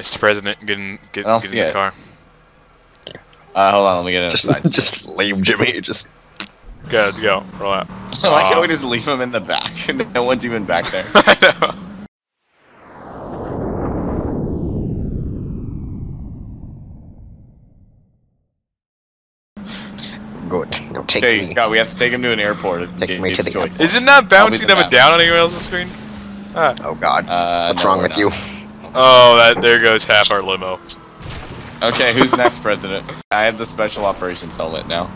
Mr. President, get in, get, I get in the it. car. Uh, hold on, let me get in. Just, just leave Jimmy. Just Go, let's go. Roll out. I like how Aw. we just leave him in the back. no one's even back there. I know. good. Now take Okay, me. Scott, we have to take him to an airport. Take me to the choice. Is it not I'll bouncing the up and down on anyone else's screen? Ah. Oh God. Uh, What's no, wrong with not. you? Oh, that there goes half our limo. Okay, who's next, President? I have the special operations helmet now.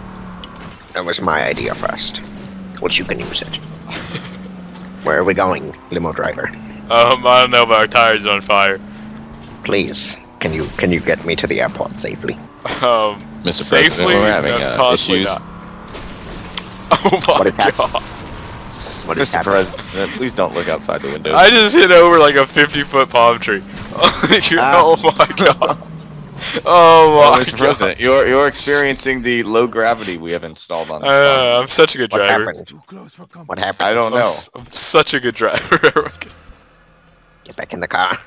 That was my idea first. Which you can use it. Where are we going, limo driver? Um, I don't know, but our tires on fire. Please, can you can you get me to the airport safely? Um, Mr. safely, President, we're having uh, issues. not. Oh my What is god! What is Mr. happening? President, please don't look outside the window. I just hit over like a 50 foot palm tree. oh my god! Oh Oh, my Mr. god! President, you're you're experiencing the low gravity we have installed on this car. Uh, I'm such a good What driver. happened? What happened? I don't I'm, know. s- I'm such a good driver. Get back in the car.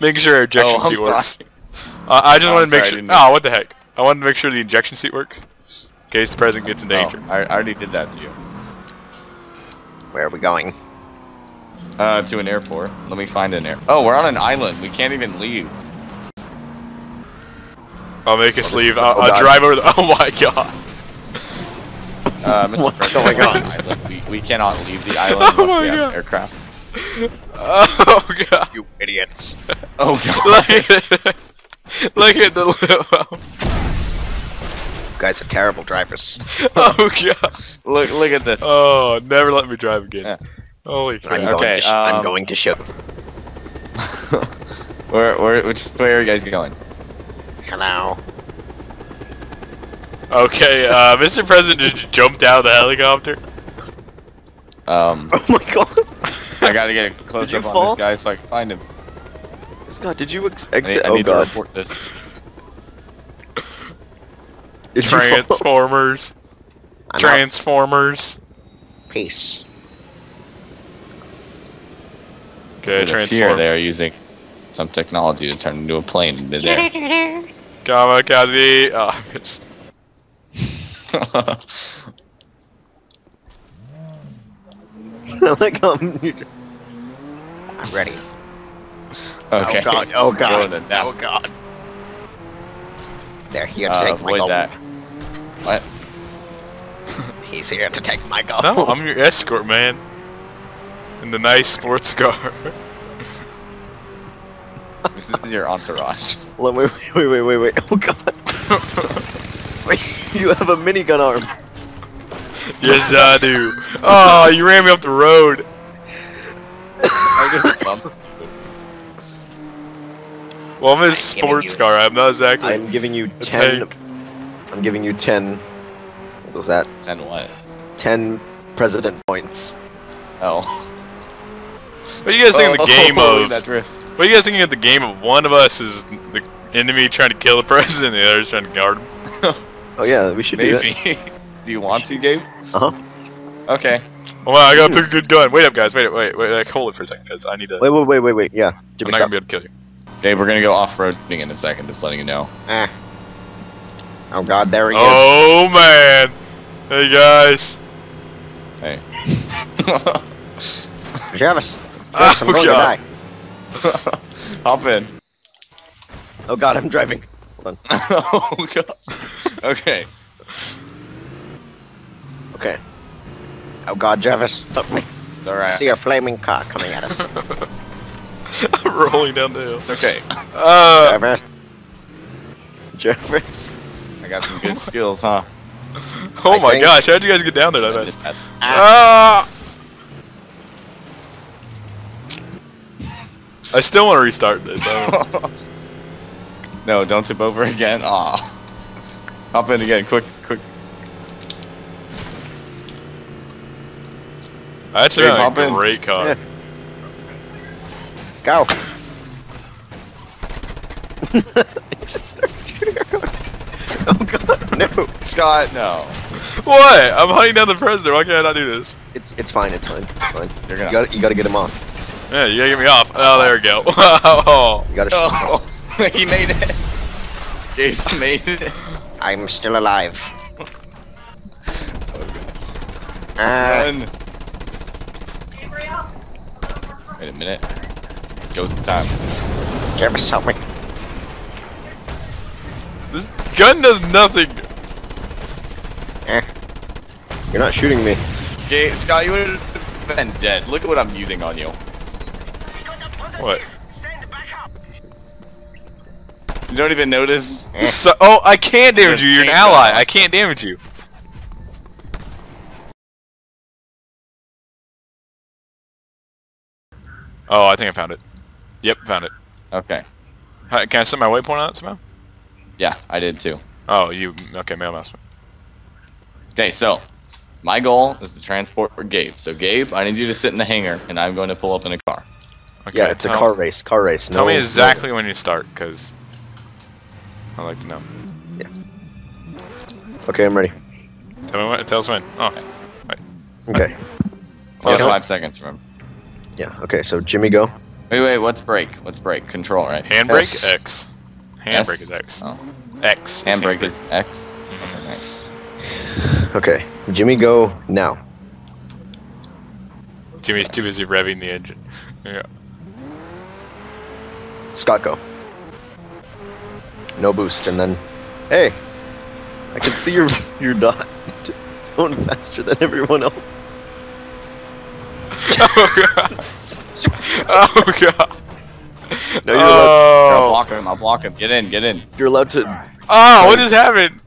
Make sure our ejection Oh, I'm seat works. Uh, I just Oh, wanted to make sorry, sure. didn't Oh, what the heck! I wanted to make sure the injection seat works, in case the president gets in Oh, danger. I, I already did that to you. Where are we going? Uh, to an airport. Let me find an air. Oh, we're on an island. We can't even leave. I'll make us Oh, leave. I'll, I'll drive over the. Oh my god! Uh, Mr. What's President, going we're on? island. We, we cannot leave the island Oh unless my we God. an aircraft. Oh god! You idiot. Oh Look god. at, look at the limo. You guys are terrible drivers. Oh god! look look at this. Oh, never let me drive again. Yeah. Holy I'm crap! going Okay, to, I'm um, going to show. where where which where are you guys going? Hello. Okay, uh, Mr. President just jumped out of the helicopter. Um, Oh my God. I gotta get a close up on fall? this guy so I can find him. Scott, did you ex- I exit? need, I oh need to report this. Did? Transformers. Transformers. Peace. Okay, It Transformers. they are using some technology to turn into a plane in midair. Kamikaze. Oh, I missed. like you just- I'm ready. okay. Oh God. Oh God. Go to that. Oh God. They're here to Uh, take my avoid gold. that. What? He's here to take my gold. No, I'm your escort, man. In the nice sports car. This is your entourage. Wait, wait, wait, wait, wait, wait. Oh God. Wait, you have a minigun arm. yes, I do. Oh, you ran me up the road. I just bumped. Well, I'm in a I'm giving sports car. I'm not exactly. I'm giving you a ten. tank. I'm giving you ten. What was that? 10 what? Ten president points. Oh. What are you guys thinking of the game Oh, of? that drift. What are you guys thinking of the game of? One of us is the enemy trying to kill the president, the other's trying to guard him. Oh yeah, we should do that. Maybe. do you want to, Gabe? Uh huh. Okay. Oh, wow, I gotta pick a good gun. Wait up, guys. Wait, wait, wait. Like, hold it for a second, because I need to. Wait, wait, wait, wait, wait. Yeah. I'm not stop. gonna be able to kill you. Gabe, we're gonna go off-roading in a second, just letting you know. Ah. Oh God, there he is. Oh man. Hey guys. Hey. Travis. Oh, I'm going to God. die. Hop in. Oh God, I'm driving. Hold on Oh god. Okay. Okay. Oh God, Travis, help me. It's I alright. see a flaming car coming at us. I'm rolling down the hill. Okay. Uh, Travis. Travis. I got some good skills, huh? oh I my think- gosh, how'd you guys get down there that I fast? Ah! I still want to restart this. Don't- no, don't tip over again. Aw. Hop in again, quick, quick. I actually Hey, got hop a in. great car. Yeah. Go. oh God, no. Scott, no. What? I'm hunting down the president. Why can't I not do this? It's it's fine. It's fine. It's fine. You're gonna. got you got to get him off. Yeah, you gotta get me off. Oh, there we go. Oh. You got to. Oh, he made it. Gabe made it. I'm still alive. Ah, Run. Wait a minute. Go time. Jarvis, help me. This gun does nothing. Eh. You're not shooting me. Gabe, Scott, you would have been dead. Look at what I'm using on you. What? You don't even notice? Eh. So, oh, I can't damage you. You're an ally. I can't damage you. Oh, I think I found it. Yep, found it. Okay. Hi, Can I set my waypoint on it somehow? Yeah, I did too. Oh, you okay? Mail mouse. Okay, so my goal is to transport Gabe. So Gabe, I need you to sit in the hangar, and I'm going to pull up in a car. Okay, Yeah, it's a tell- car race. Car race. Tell no, me no- exactly when you start, cause I'd like to know. Yeah. Okay, I'm ready. Tell me when. Tell us when. Oh, Okay. Plus Okay. five seconds, remember? Yeah. Okay. So Jimmy, go. Wait, wait, what's brake? What's brake? Control, right? handbrake S. X. Handbrake S? is X. Oh. X. is Handbrake is X. Mhm. Okay, nice. Okay. Jimmy, go now. Jimmy's too busy revving the engine. Yeah. Scott, go. No boost, and then, hey, I can see your your dot. It's going faster than everyone else. oh god. Oh god. No, you're allowed. Oh. Block him. I'll block him. Get in. Get in. You're allowed to. Oh, what just happened?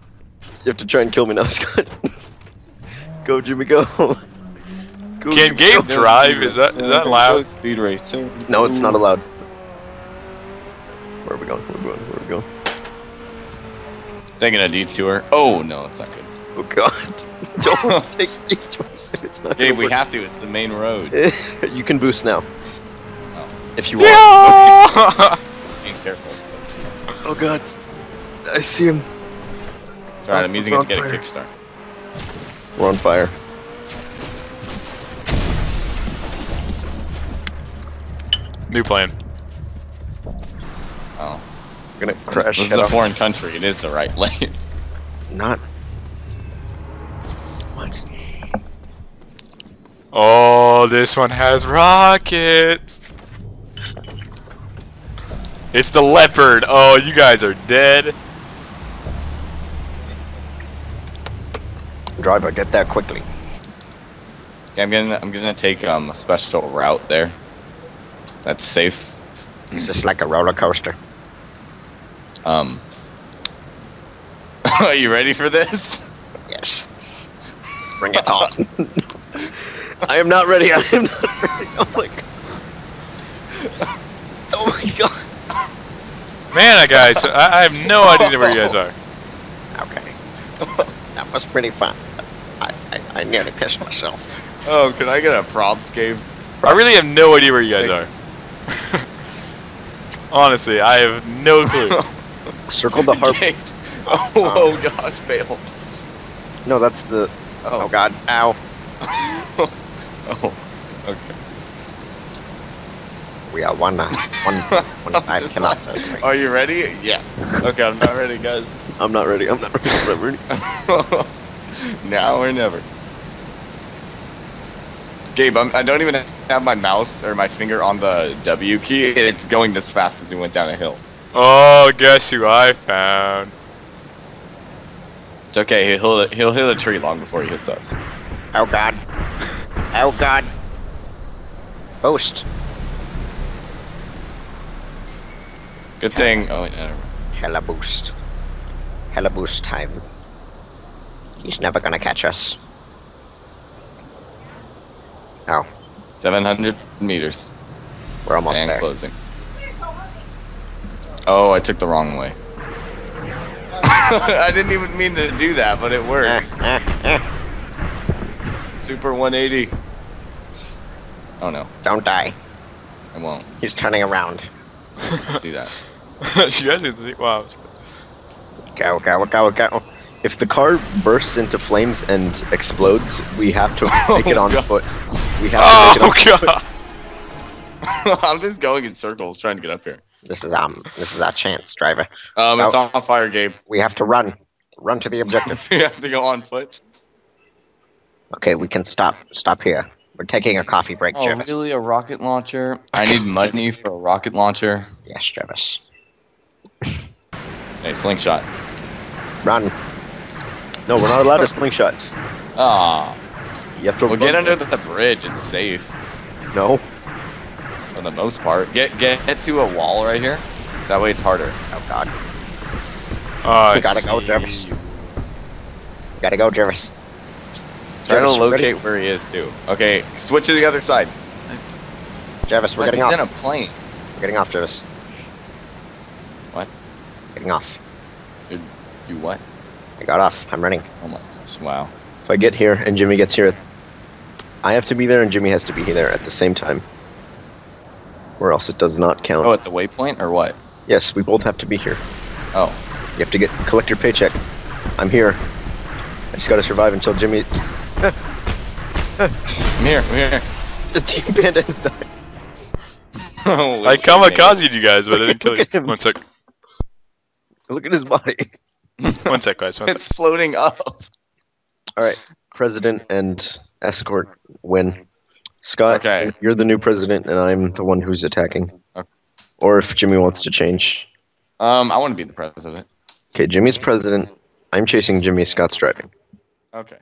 You have to try and kill me now, Scott. go, Jimmy, go. go Can Jimmy, Gabe go. drive? Is that is that loud? Speed racing. No, it's not allowed. Where are we going? Where are we going? Where are we going? Taking a detour. Oh no, it's not good. Oh God! Don't take detours if it's not. Gabe, we have to. It's the main road. you can boost now. Oh. If you want. Yeah. Being careful. Oh God! I see him. Alright, oh, I'm using it to get a Fire. kickstart. We're on fire. New plan. Oh. We're gonna crash. This is a foreign country. It is the right lane. Not. What? Oh, this one has rockets. It's the leopard. Oh, you guys are dead. Driver, get there quickly. Okay, I'm gonna I'm gonna take um a special route there. That's safe. Is this like a roller coaster? Um. Are you ready for this? Yes. Bring it on. I am not ready. I am not ready. Oh my god. Oh my god. Man, I guys, I, I have no idea where you guys are. Okay. That was pretty fun. I, I, I nearly pissed myself. Oh, can I get a props game? I really have no idea where you guys are. Honestly, I have no clue. Circle the harp. Okay. Oh, oh gosh, fail. No, that's the. Oh Oh. god. Ow. oh. Okay. We are one. uh, One. One I'm kilometers. like. Are you ready? Yeah. Okay, I'm not ready, guys. I'm not ready. I'm not ready. I'm not ready. now or never. Gabe, I'm, I don't even have my mouse or my finger on the W key. It's going this fast as we went down a hill. Oh, guess who I found? It's okay. He'll he'll hit a tree long before he hits us. Oh god. Oh god. Boost. Good thing. Oh, wait, never. Hella boost. Hella boost time. He's never gonna catch us. Oh, 700 meters we're almost and there. closing. Oh, I took the wrong way. I didn't even mean to do that, but it Eh, works. eh, eh. Super 180. Oh no, Don't die. I won't. He's turning around. See that. you guys can see. Wow. Go, go, go, go. If the car bursts into flames and explodes, we have to make it Oh, on God. foot. We have to make it on Oh god. I'm just going in circles trying to get up here. This is um. This is our chance, driver. Um, it's Oh. on fire, Gabe. We have to run. Run to the objective. we have to go on foot. Okay, we can stop. Stop here. We're taking a coffee break, Oh, Jervis. really? A rocket launcher? I need money for a rocket launcher. Yes, Jervis. Hey, slingshot. Run. No, we're not allowed to slingshot. Ah, You have to. we'll get under the bridge. It's safe No. for the most part. Get get get to a wall right here. That way it's harder. Oh God. Oh, We gotta go, Jervis. see. Gotta go, Jervis. Try to Jervis, we're locate where he is too. Okay, switch to the other side. Jervis, we're But getting he's off. in a plane. We're getting off, Jervis. What? Getting off. You what? I got off. I'm running. Oh my gosh! Wow. If I get here and Jimmy gets here, I have to be there and Jimmy has to be there at the same time. Or else it does not count. Oh, at the waypoint or what? Yes, we both have to be here. Oh, You have to get collect your paycheck. I'm here. I just gotta survive until Jimmy. I'm here. I'm here. The team panda has died. Holy I shit, kamikazed you guys, but I didn't kill you. One sec. Look at his body. One sec, guys. One It's sec. floating up. All right, president and escort win. Scott, Okay. you're the new president, and I'm the one who's attacking. Okay. Or if Jimmy wants to change. Um, I want to be the president. Okay, Jimmy's president. I'm chasing Jimmy. Scott's driving. Okay.